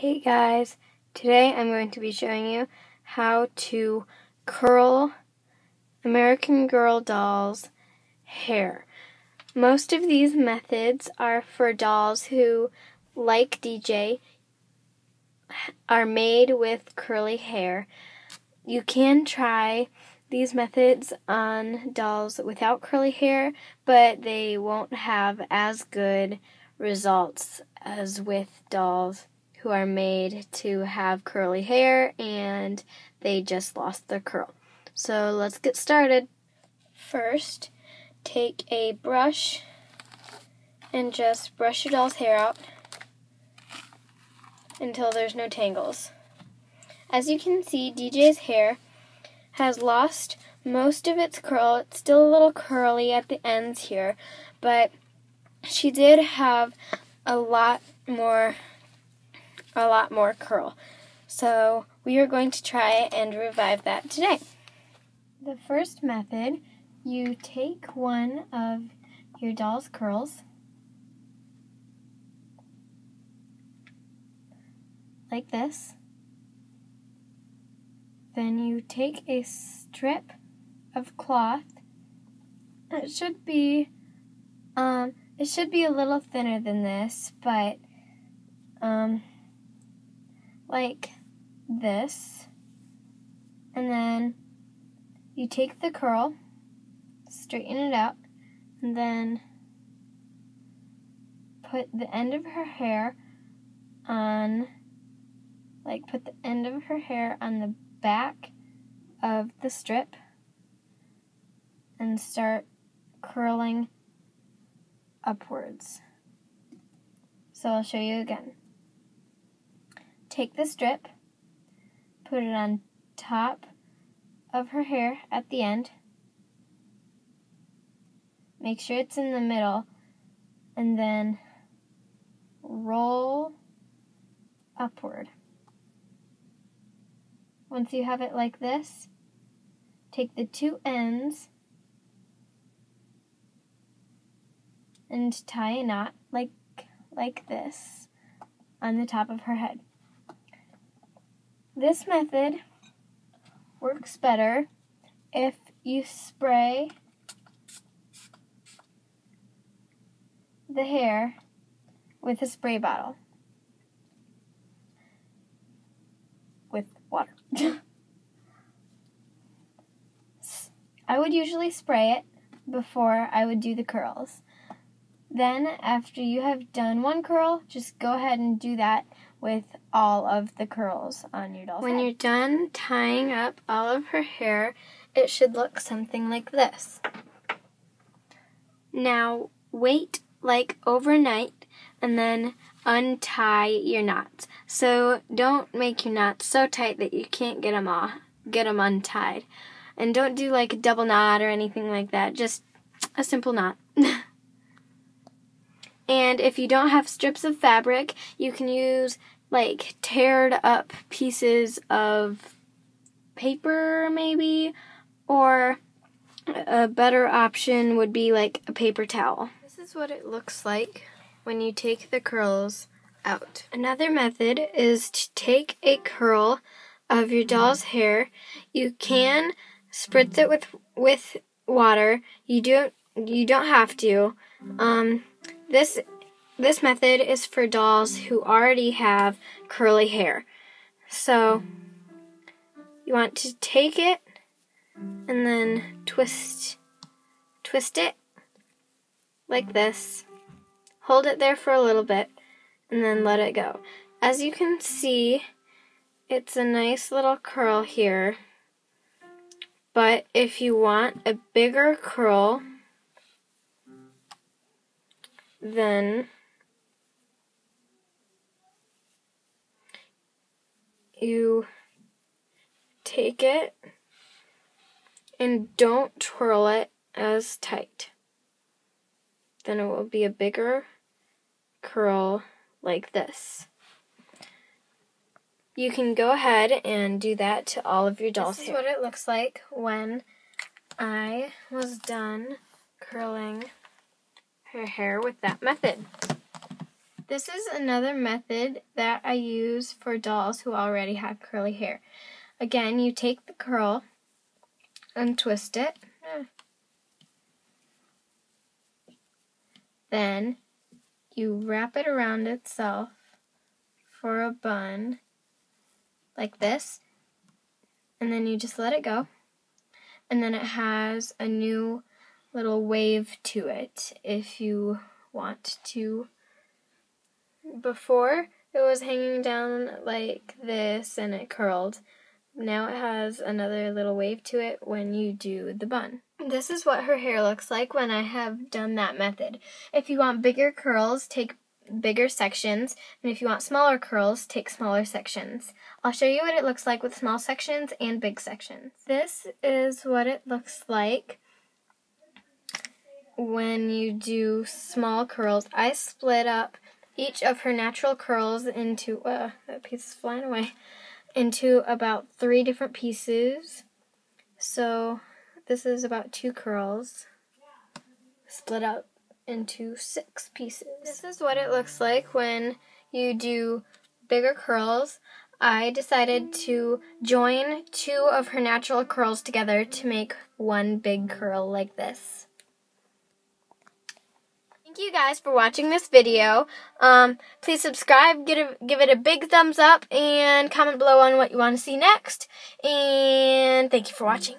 Hey guys, today I'm going to be showing you how to curl American Girl dolls hair. Most of these methods are for dolls who, like DJ, are made with curly hair. You can try these methods on dolls without curly hair, but they won't have as good results as with dolls who are made to have curly hair and they just lost their curl. So let's get started. First, take a brush and just brush your doll's hair out until there's no tangles. As you can see, DJ's hair has lost most of its curl. It's still a little curly at the ends here, but she did have a lot more a lot more curl. So we are going to try and revive that today. The first method, you take one of your doll's curls, like this. Then you take a strip of cloth. It should be um it should be a little thinner than this, but um like this. And then you take the curl, straighten it out, and then put the end of her hair on, like, put the end of her hair on the back of the strip and start curling upwards. So I'll show you again. Take the strip, put it on top of her hair at the end. Make sure it's in the middle and then roll upward. Once you have it like this, take the two ends and tie a knot like like this on the top of her head. This method works better if you spray the hair with a spray bottle with water. I would usually spray it before I would do the curls. Then, after you have done one curl, just go ahead and do that with all of the curls on your doll's When head. you're done tying up all of her hair, it should look something like this. Now, wait like overnight and then untie your knots. So don't make your knots so tight that you can't get them off, get them untied. And don't do like a double knot or anything like that. Just a simple knot. and if you don't have strips of fabric, you can use like teared up pieces of paper maybe or a better option would be like a paper towel. This is what it looks like when you take the curls out. Another method is to take a curl of your doll's hair. You can spritz it with with water. You don't you don't have to. Um, this this method is for dolls who already have curly hair. So you want to take it and then twist twist it like this. Hold it there for a little bit and then let it go. As you can see, it's a nice little curl here. But if you want a bigger curl, then you take it and don't twirl it as tight. Then it will be a bigger curl like this. You can go ahead and do that to all of your dolls' This is hair. what it looks like when I was done curling her hair with that method. This is another method that I use for dolls who already have curly hair. Again, you take the curl and twist it. Ah. Then you wrap it around itself for a bun like this. And then you just let it go. And then it has a new little wave to it if you want to. Before, it was hanging down like this and it curled. Now it has another little wave to it when you do the bun. This is what her hair looks like when I have done that method. If you want bigger curls, take bigger sections, and if you want smaller curls, take smaller sections. I'll show you what it looks like with small sections and big sections. This is what it looks like when you do small curls. I split up each of her natural curls into, uh, that piece is flying away into about three different pieces. So this is about two curls split up into six pieces. This is what it looks like when you do bigger curls. I decided to join two of her natural curls together to make one big curl like this. You guys for watching this video. Um, please subscribe, a, give it a big thumbs up, and comment below on what you want to see next. And thank you for watching.